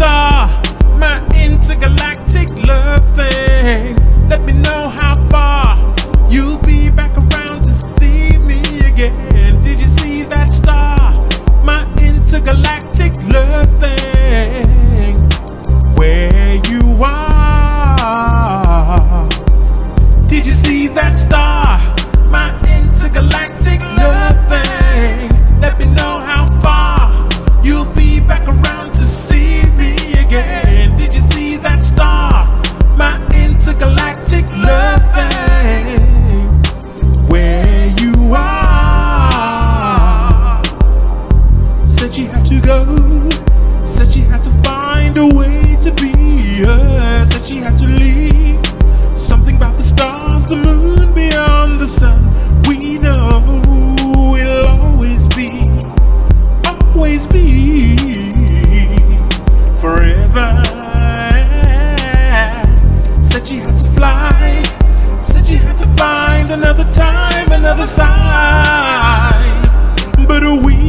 star, my intergalactic love thing. Let me know how far you'll be back around to see me again. Did you see that star, my intergalactic love thing? Where you are? Did you see that star? a way to be her, said she had to leave. Something about the stars, the moon beyond the sun. We know it'll always be, always be, forever. Said she had to fly, said she had to find another time, another side. But we